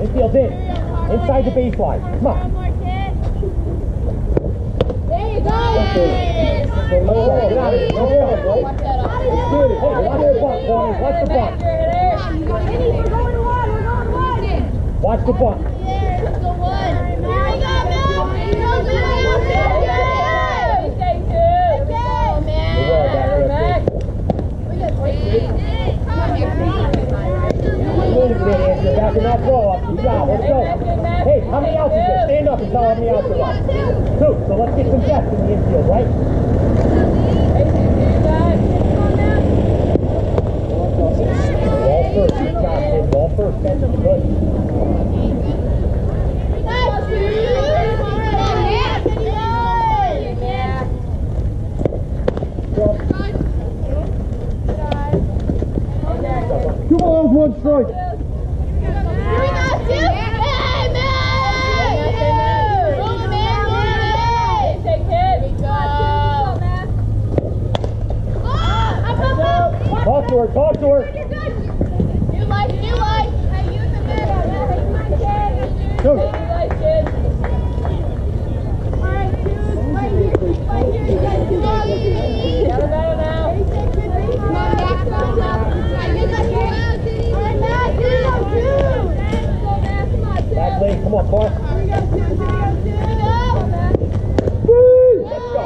Infield in. Inside the baseline. Come on. There you go. Oh, oh, get out of here. No fair, bro. Good. Hey, watch the bunt, boys. Watch the bunt. We're going to one. We're going to one. Watch the bunt. There we go, Bill. Here we go, Bill. Hey, stay two. Good work, Better, back Mac. Move it, Andrew. Backing that ball up. Job. Let's go. Hey, how many outs is there? Stand up and tell how many outs there are. Two. So let's get some depth in the infield, right? Ball first. Good job, kid. Ball first. Good. Two balls, one strike. Take it. Talk to her. Talk to her. You like, you like. Hey, use the middle. Shoot. You like it. Alright, choose right here. Right here, you guys do all of these. Got it better now. Come on, Max, thumbs up. Alright, you got here. Alright, Max, here you go, choose. Back lane. Come on, Clark. Here we go, choose. Here we go, choose. Woo! Let's go.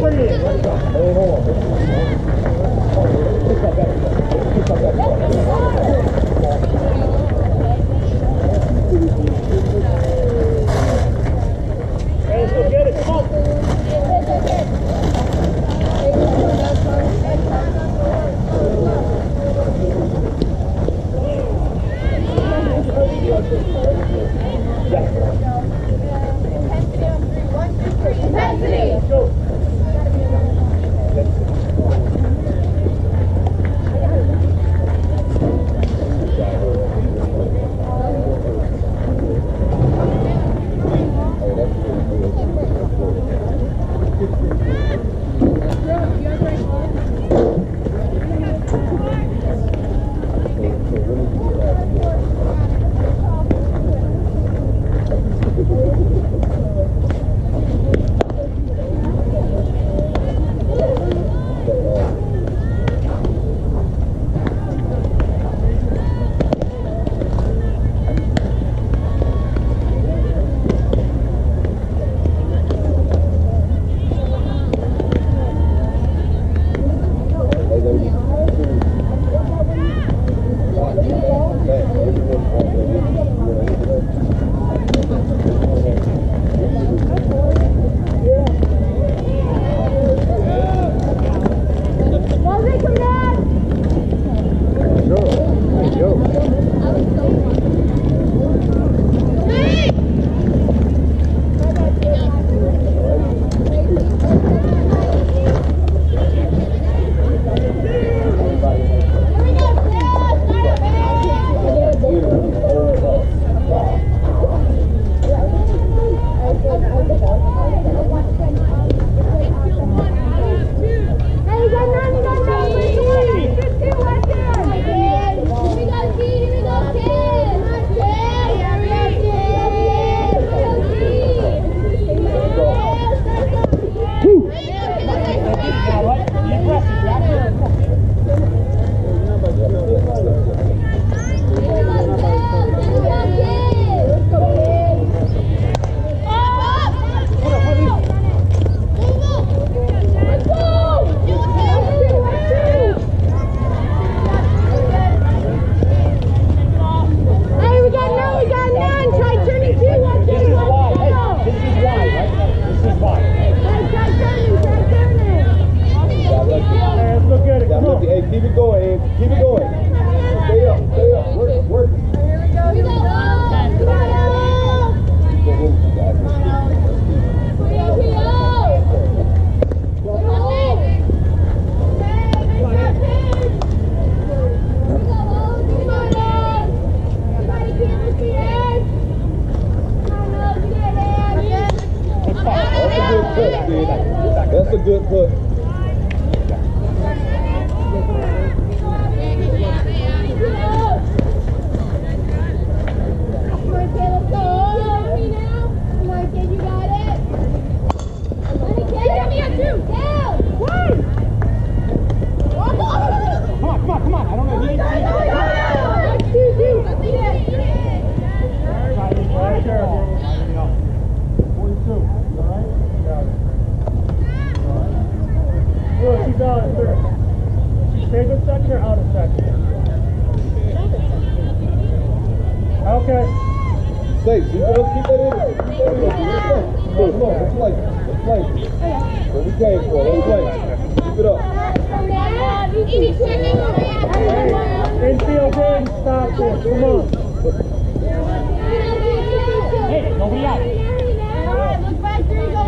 Bring it in. Let's go. Hold on. Hold on. Pick up that. good, good. or out of Okay. Safe. You gotta keep that in. Keep that in. Look, What we came for. Let's play. Keep it up. Infield in, stop this. Come on. Hey, nobody out. Look back, three, go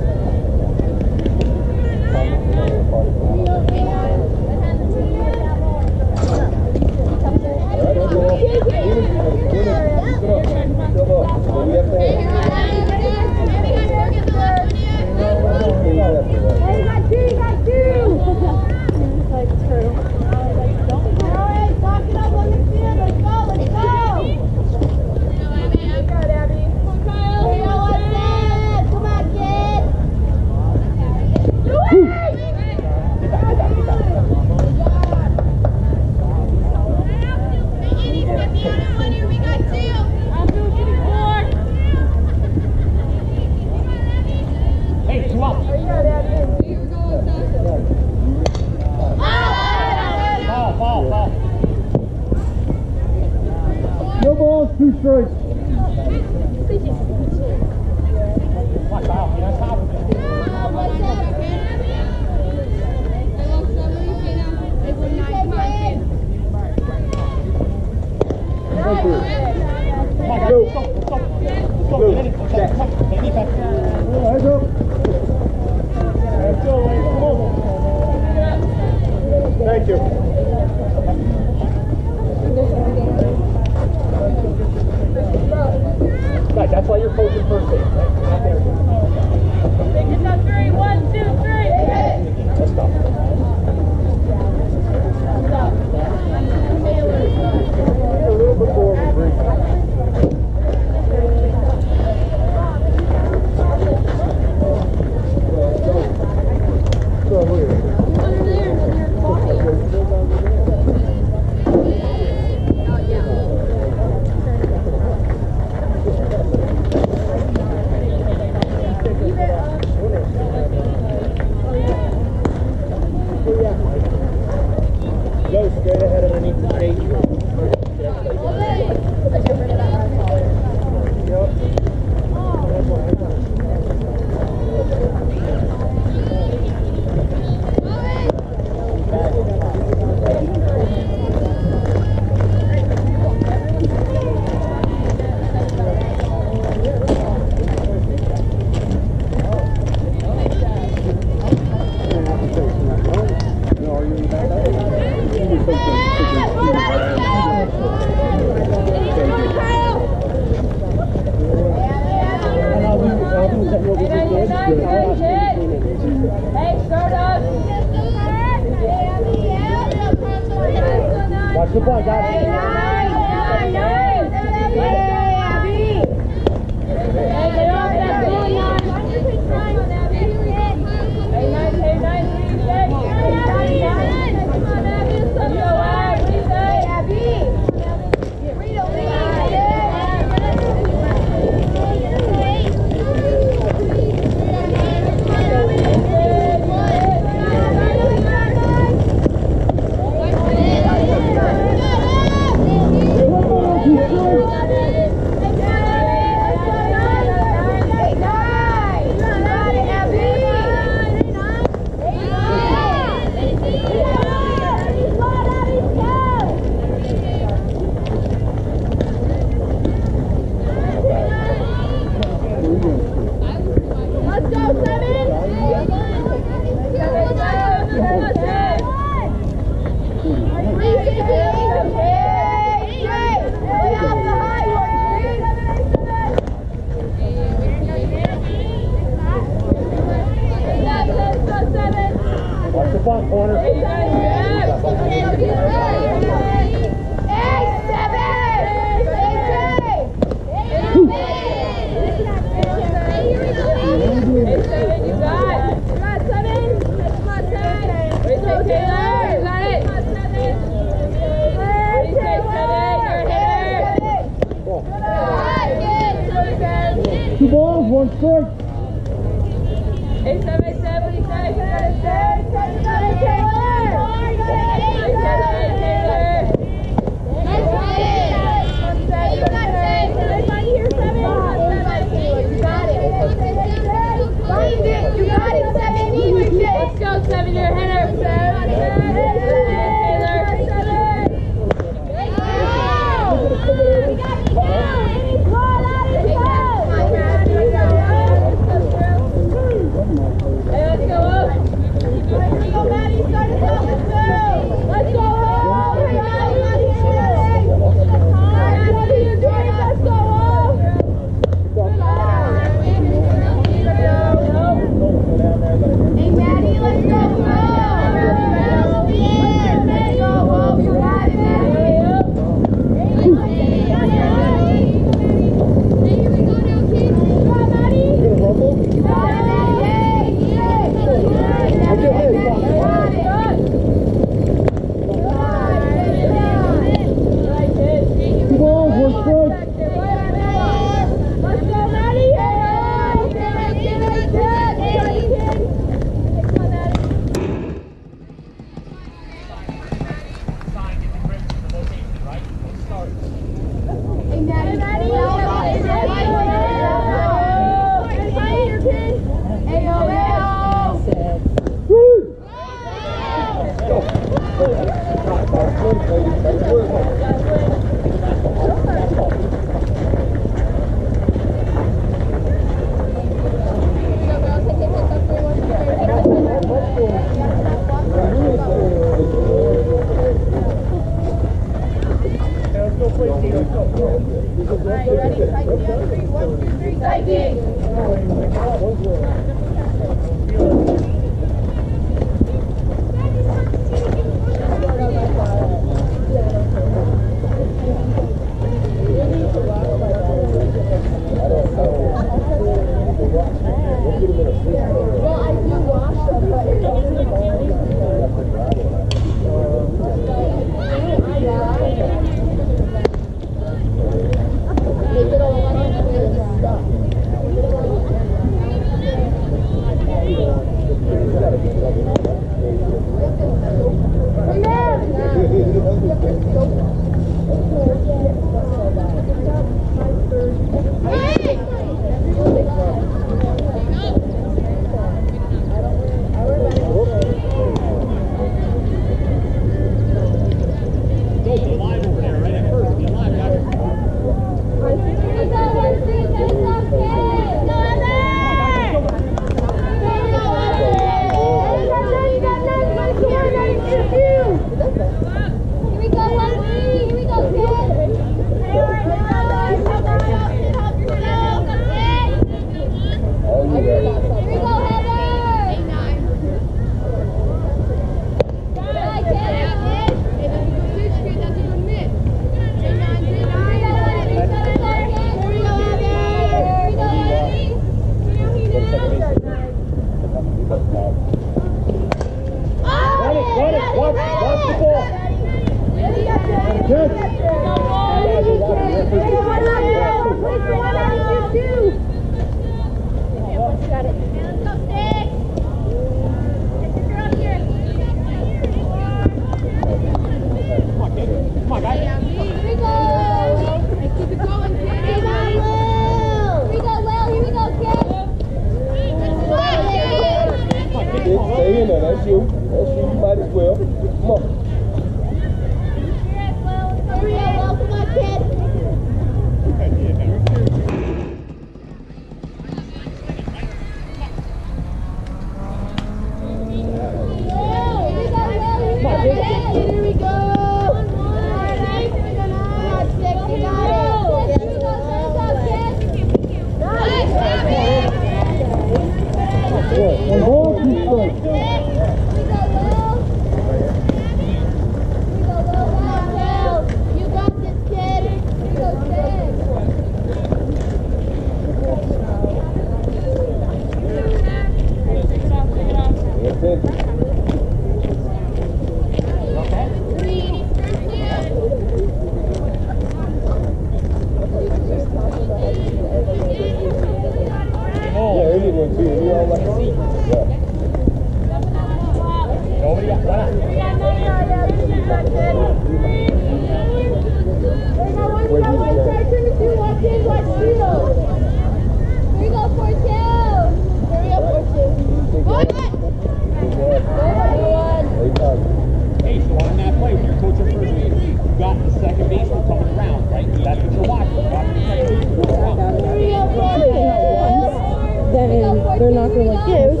and they're not yeah, to like, it was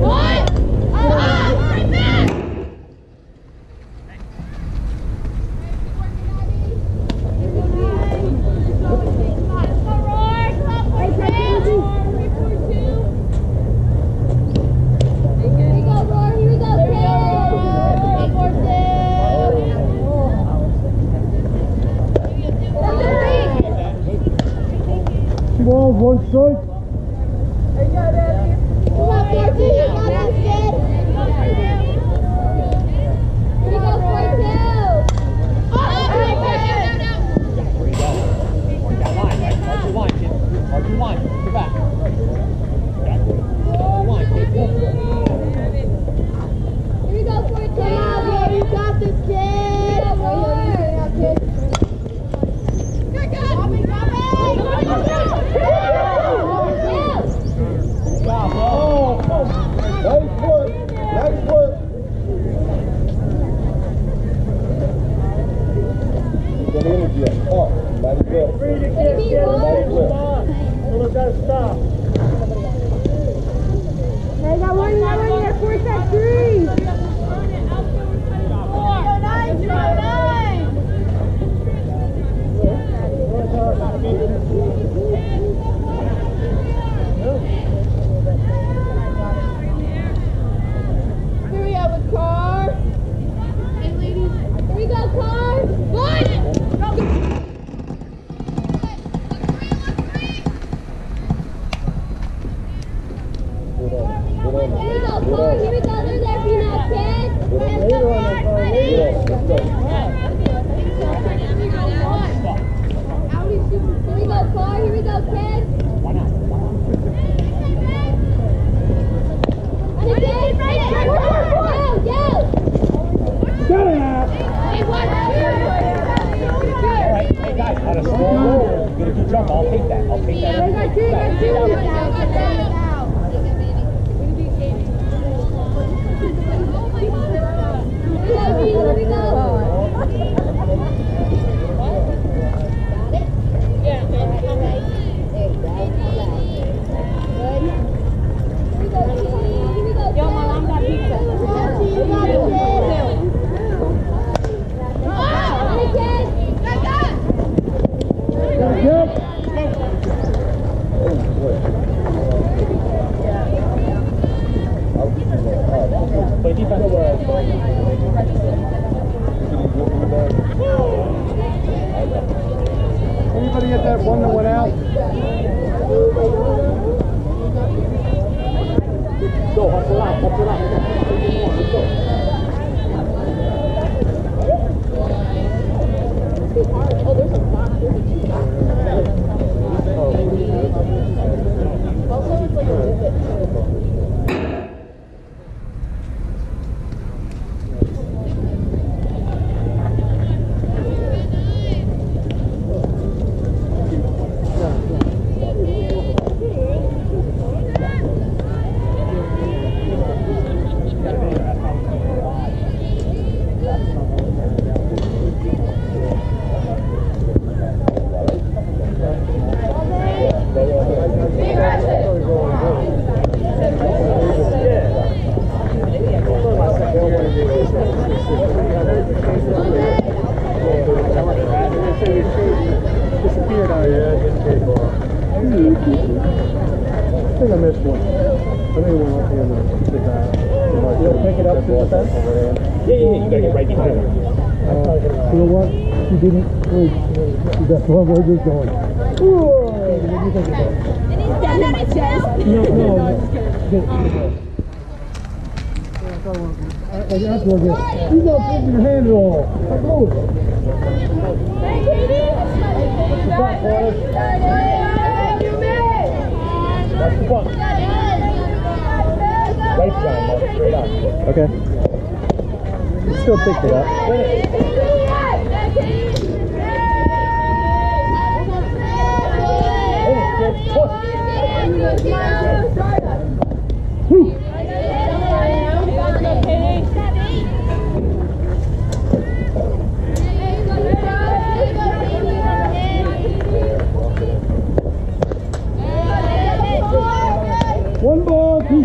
what? I asked her again. You're not putting your hand at all. Come on. Watch the bump. Right behind, Mark, straight up. Okay. Still picked it up. One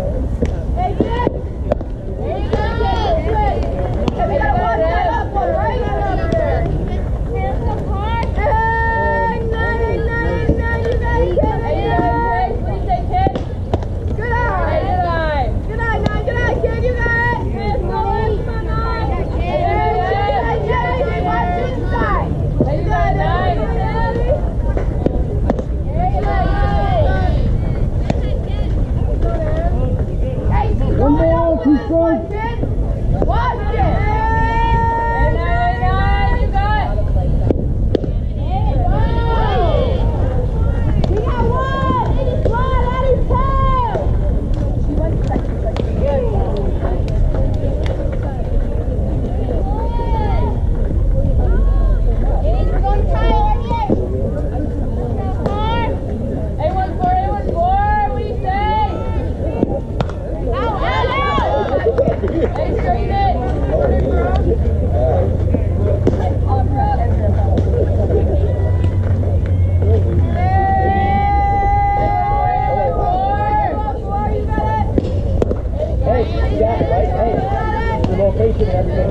Obrigado.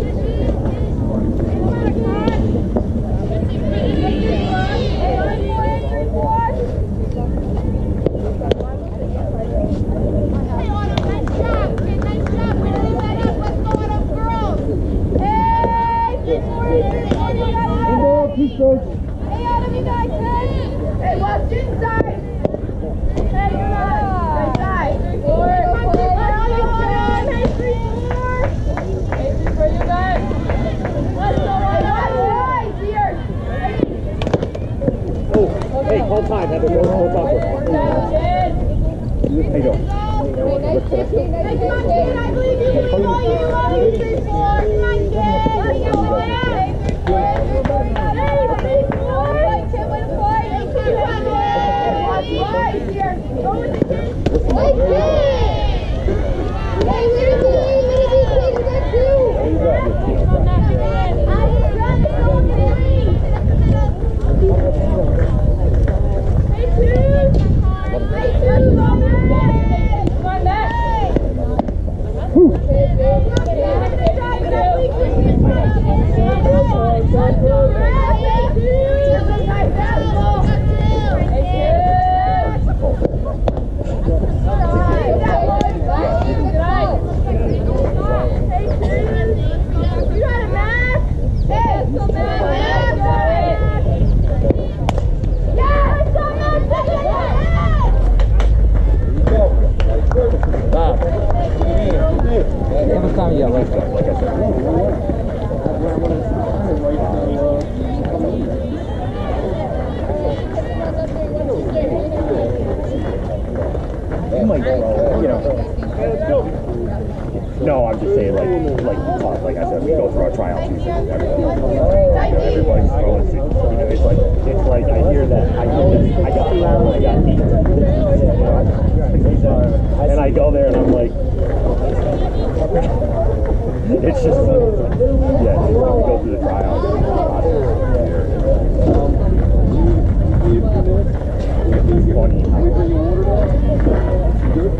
George. Hey, Adam, you guys, hey! Hey, watch inside! Hey, you're not inside. For you guys. Let's go right now. Hey, here. Oh, hey, hold time. Have a go. Hold up. How you doing? Nice pitching. I believe you. Call you. Come on, Hey, where is he? Where is he? Where is? yeah, just like go through the man. I mean man. Look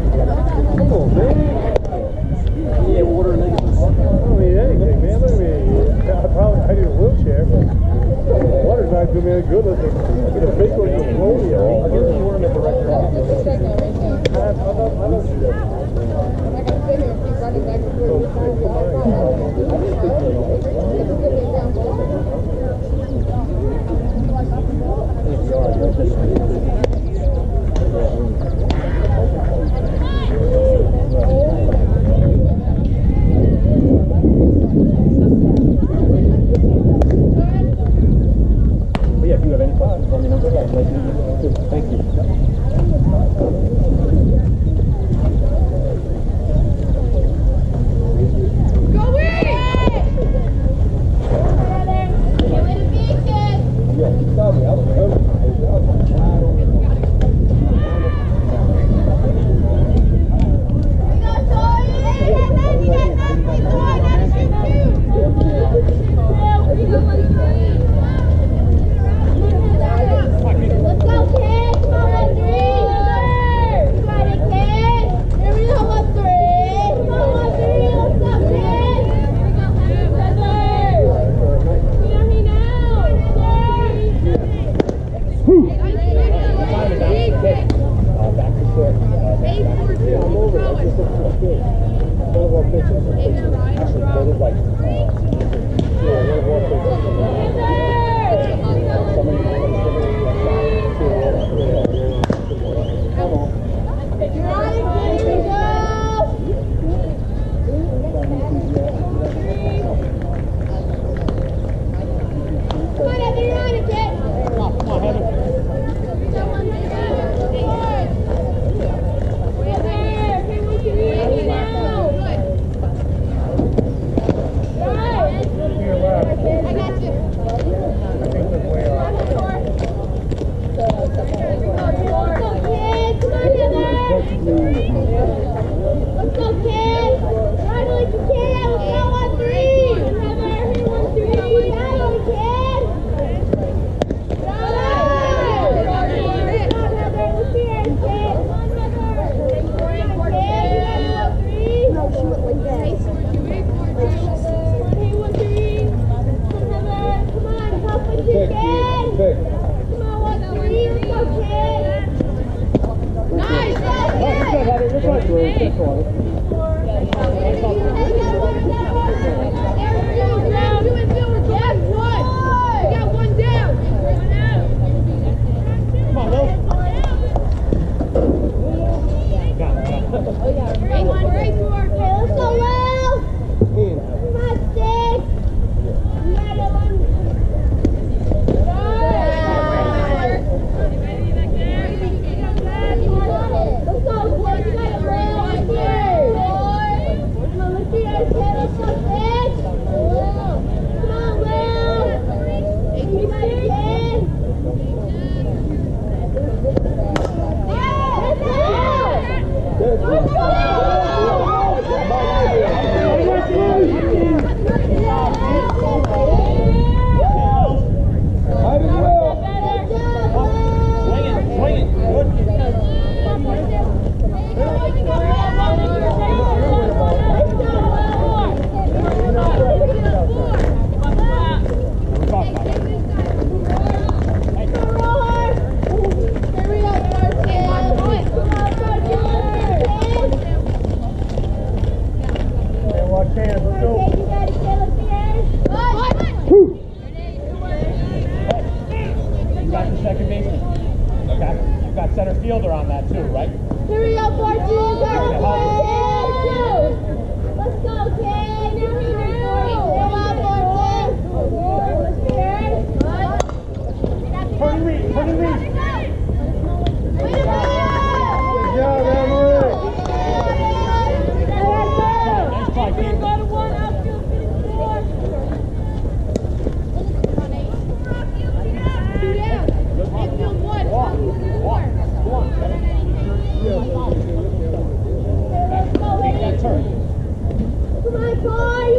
at me. I probably need a wheelchair, water's not doing me any good. Big one, the Thank you.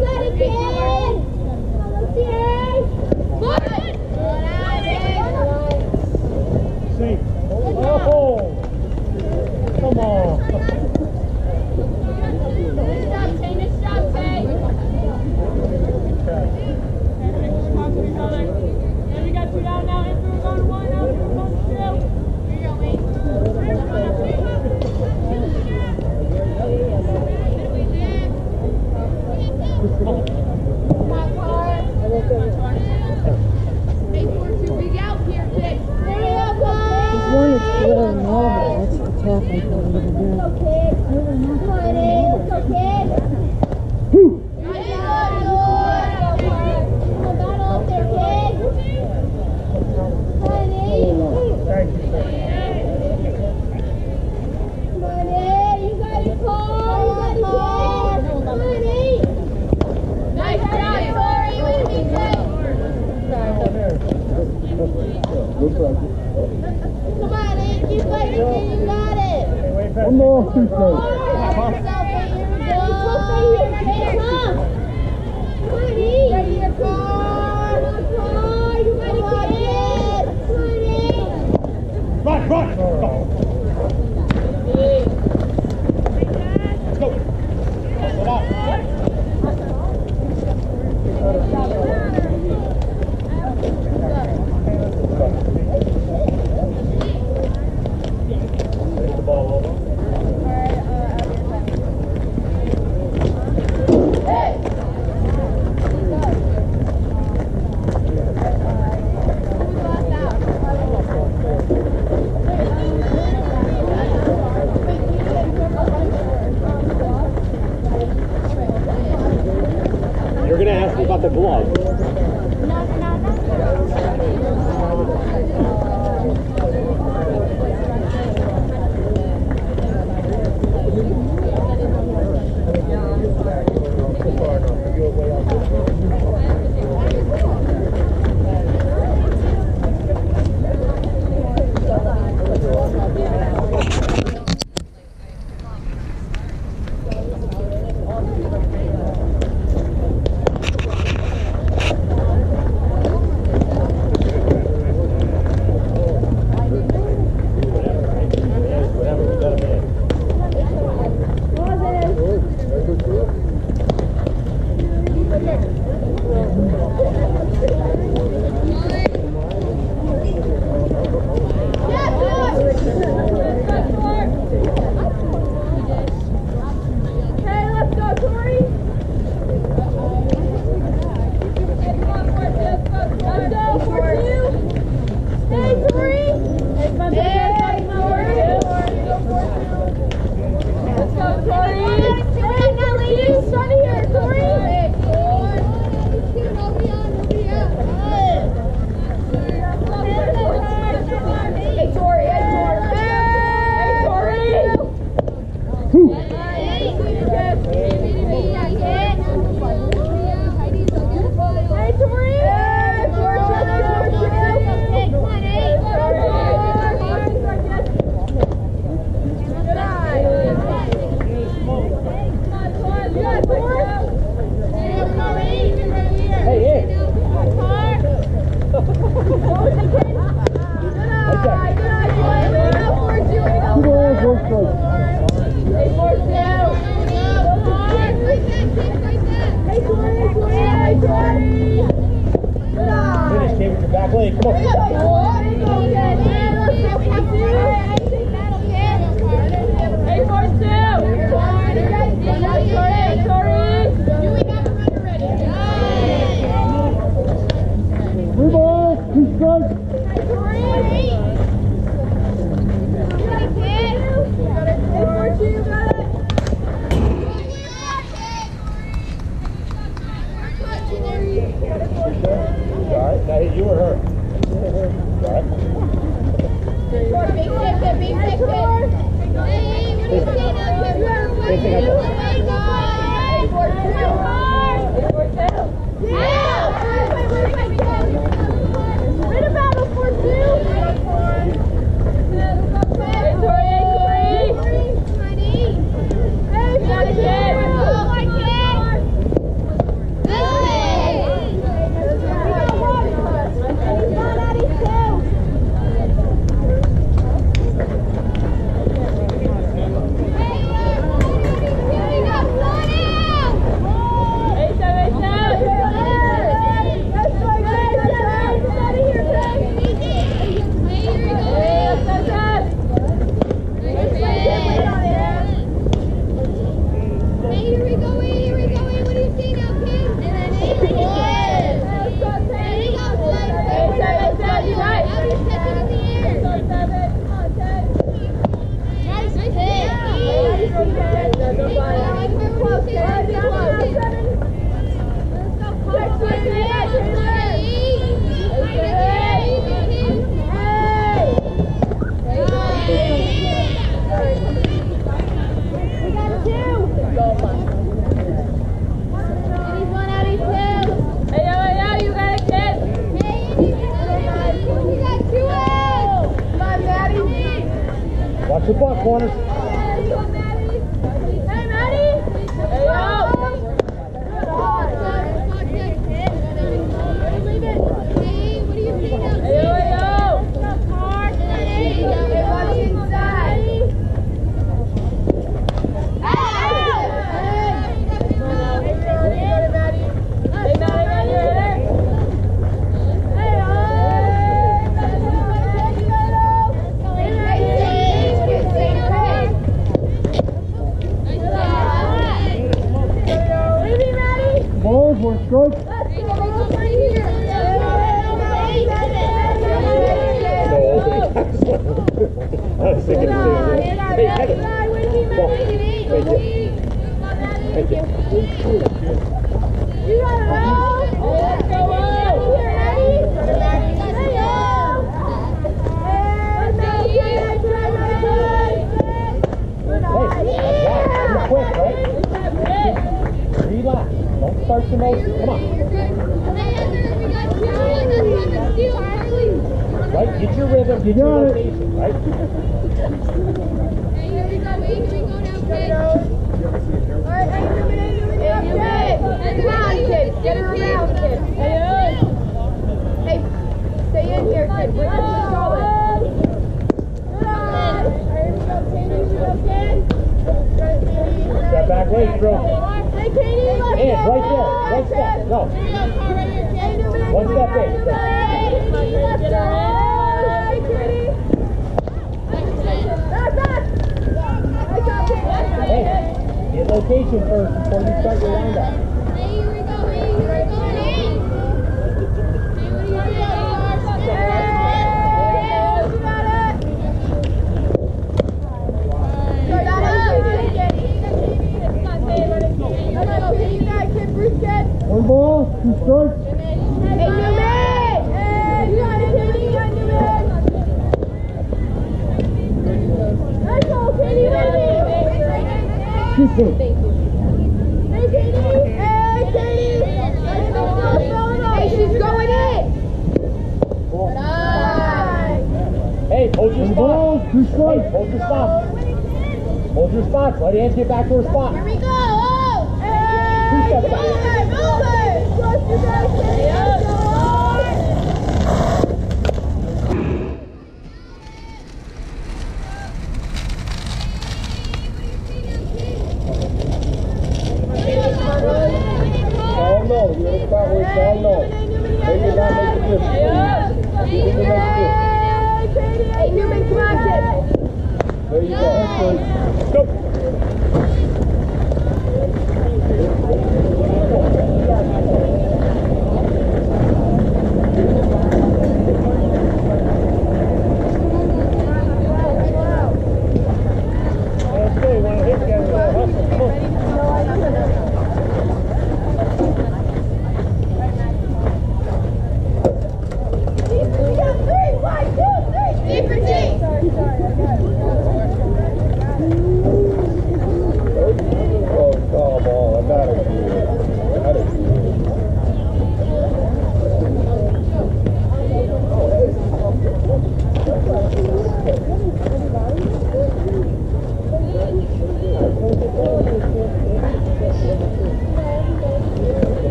You it, kid.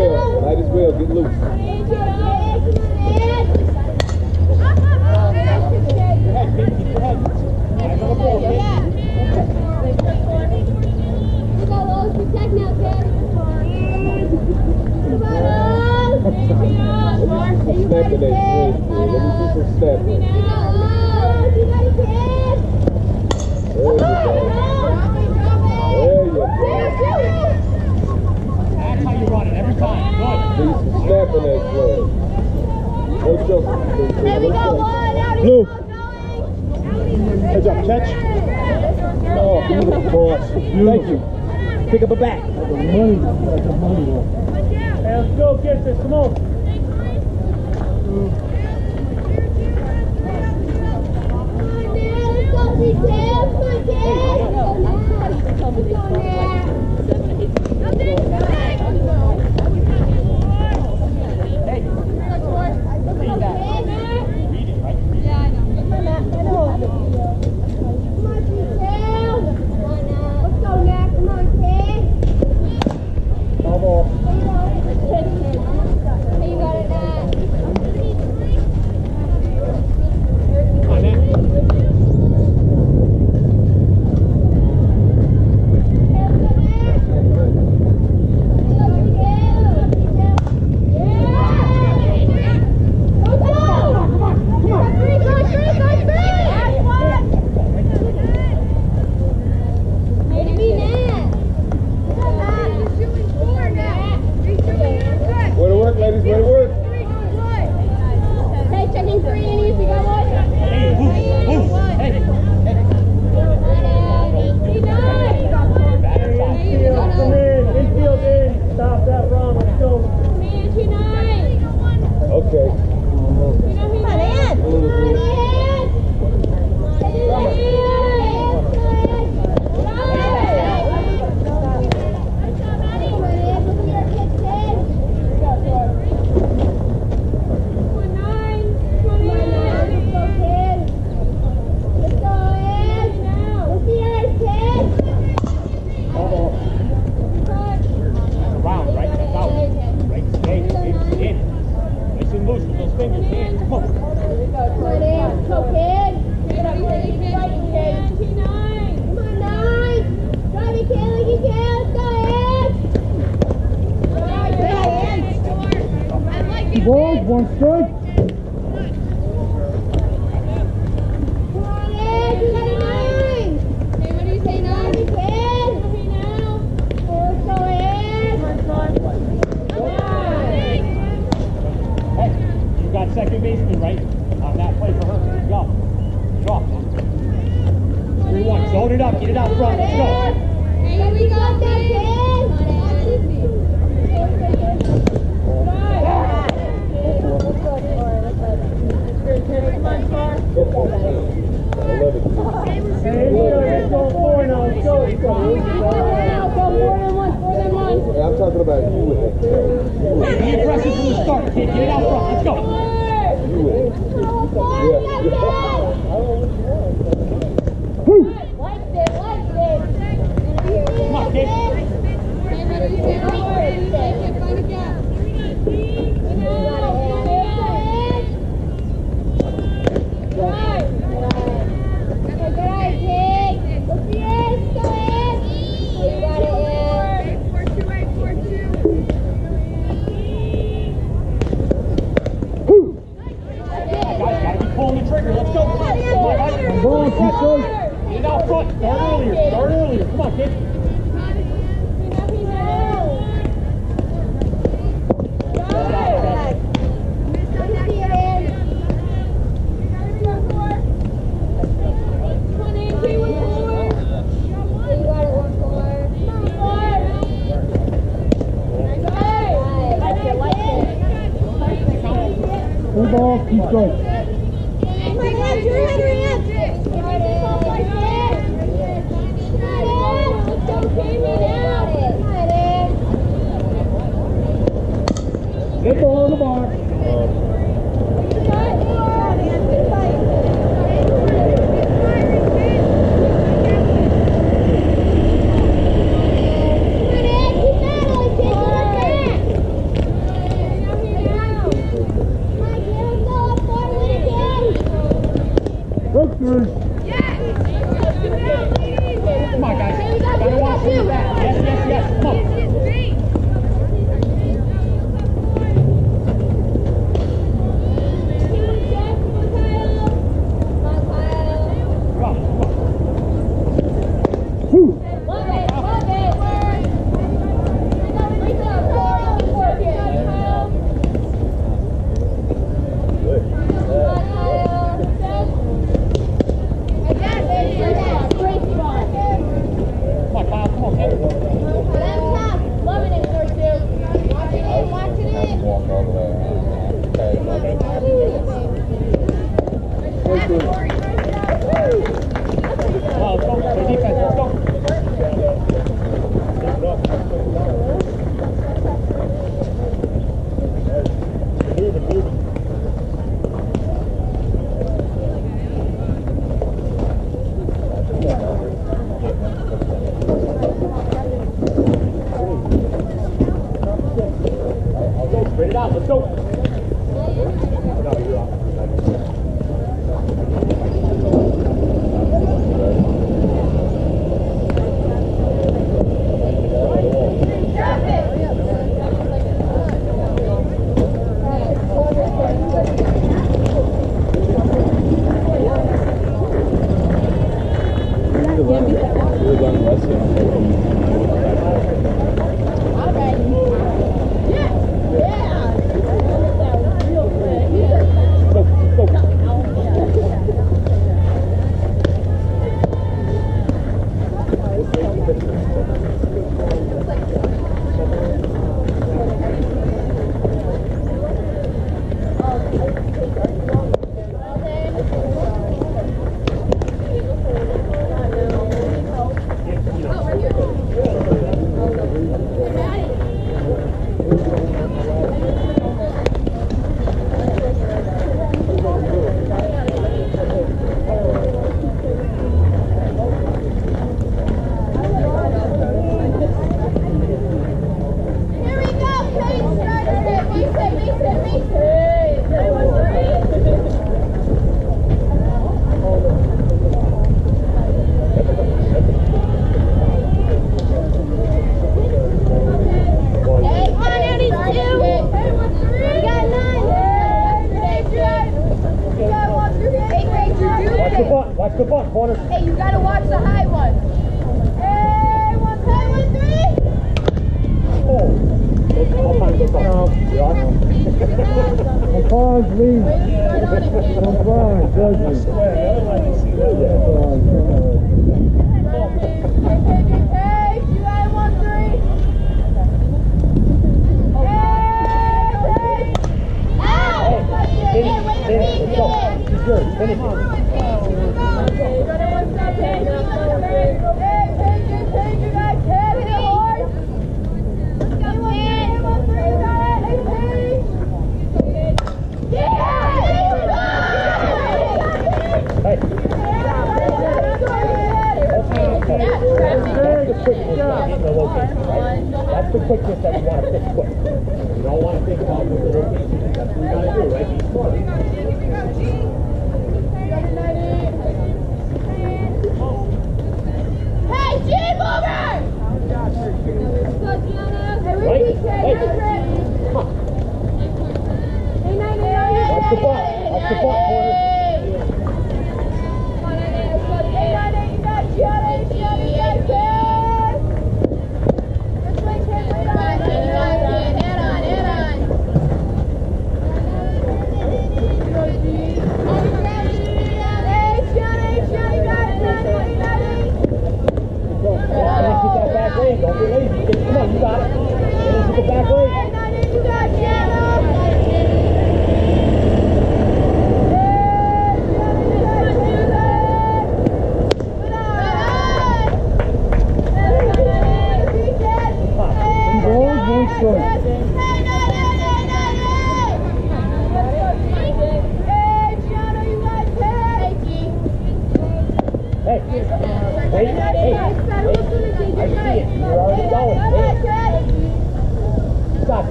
well. Might as well get loose. There you go. There you go. That's how you run it every time. Good. He's snapping that play. There we go. One. Blue. Heads up. Catch. Oh, beautiful boss. Thank you. Pick up a bat. Let's go get this. Come on. Come on, Dad. Dad. Come on, Dad. Hello. Keep going.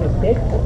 26.